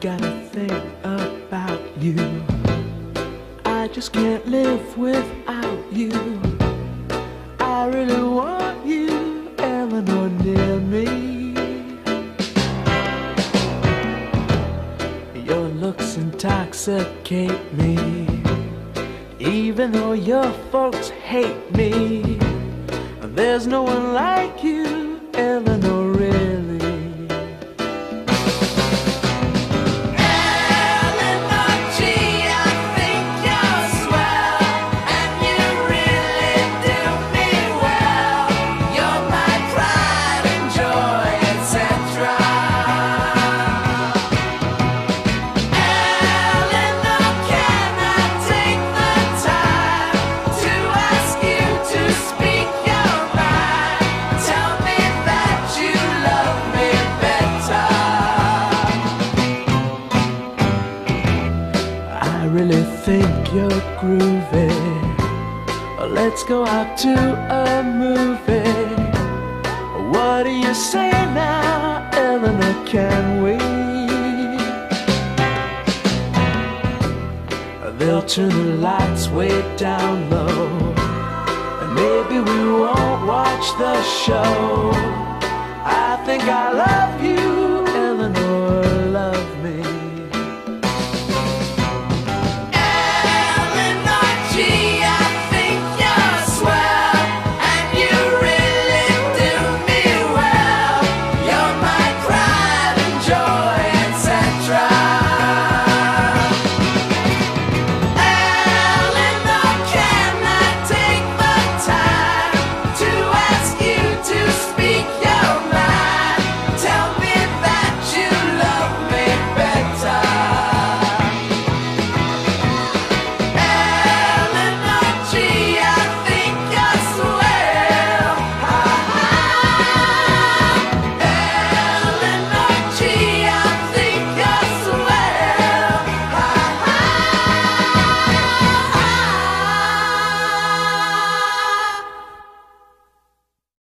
gotta think about you. I just can't live without you. I really want you, Elenore, near me. Your looks intoxicate me. Even though your folks hate me, there's no one like you, Elenore, really think you're groovy. Let's go out to a movie. What do you say now, Elenore? Can we? They'll turn the lights way down low. And maybe we won't watch the show. I think I love you,